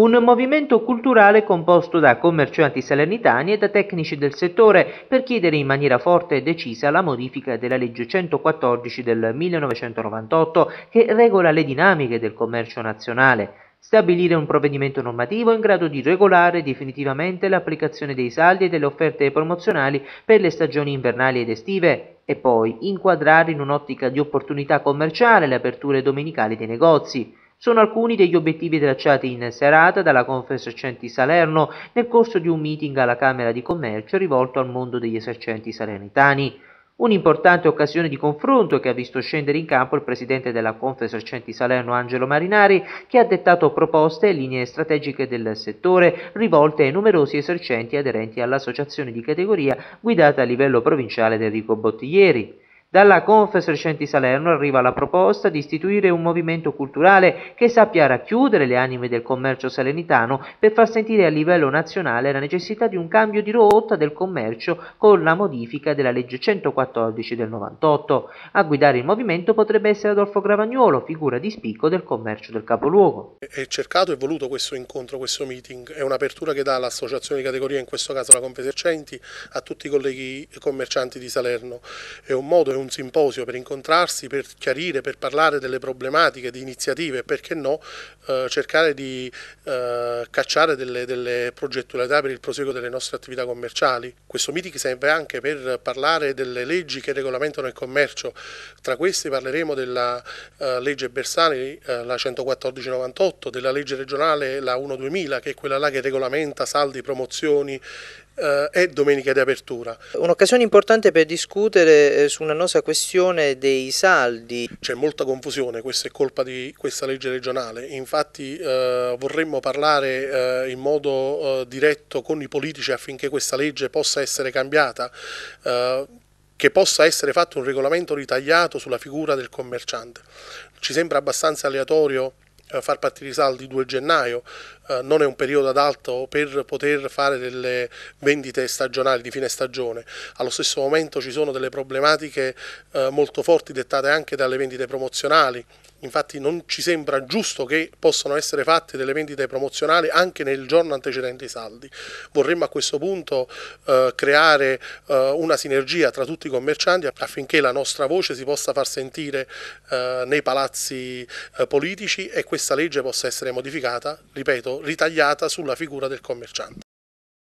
Un movimento culturale composto da commercianti salernitani e da tecnici del settore per chiedere in maniera forte e decisa la modifica della legge 114 del 1998 che regola le dinamiche del commercio nazionale. Stabilire un provvedimento normativo in grado di regolare definitivamente l'applicazione dei saldi e delle offerte promozionali per le stagioni invernali ed estive e poi inquadrare in un'ottica di opportunità commerciale le aperture domenicali dei negozi sono alcuni degli obiettivi tracciati in serata dalla Confesercenti Salerno nel corso di un meeting alla Camera di Commercio rivolto al mondo degli esercenti salernitani. Un'importante occasione di confronto che ha visto scendere in campo il presidente della Confesercenti Salerno Angelo Marinari, che ha dettato proposte e linee strategiche del settore rivolte ai numerosi esercenti aderenti all'associazione di categoria guidata a livello provinciale da Enrico Bottiglieri. Dalla Confesercenti Salerno arriva la proposta di istituire un movimento culturale che sappia racchiudere le anime del commercio salernitano per far sentire a livello nazionale la necessità di un cambio di rotta del commercio con la modifica della legge 114 del 98. A guidare il movimento potrebbe essere Adolfo Gravagnuolo, figura di spicco del commercio del capoluogo. È cercato e voluto questo incontro, questo meeting, è un'apertura che dà all'associazione di categoria, in questo caso la Confesercenti, a tutti i colleghi commercianti di Salerno. È un modo, è un simposio per incontrarsi, per chiarire, per parlare delle problematiche, di iniziative e perché no eh, cercare di eh, cacciare delle, delle progettualità per il proseguo delle nostre attività commerciali. Questo meeting serve anche per parlare delle leggi che regolamentano il commercio, tra queste parleremo della eh, legge Bersani, eh, la 11498, della legge regionale la 1-2000 che è quella là che regolamenta saldi, promozioni eh, e domenica di apertura. Un'occasione importante per discutere eh, su una nosa questione dei saldi. C'è molta confusione, questa è colpa di questa legge regionale, infatti eh, vorremmo parlare eh, in modo eh, diretto con i politici affinché questa legge possa essere cambiata eh, che possa essere fatto un regolamento ritagliato sulla figura del commerciante. Ci sembra abbastanza aleatorio far partire i saldi 2 gennaio, non è un periodo adatto per poter fare delle vendite stagionali di fine stagione. Allo stesso momento ci sono delle problematiche eh, molto forti dettate anche dalle vendite promozionali, infatti non ci sembra giusto che possano essere fatte delle vendite promozionali anche nel giorno antecedente ai saldi. Vorremmo a questo punto eh, creare eh, una sinergia tra tutti i commercianti affinché la nostra voce si possa far sentire eh, nei palazzi eh, politici e questa legge possa essere modificata, ripeto, ritagliata sulla figura del commerciante.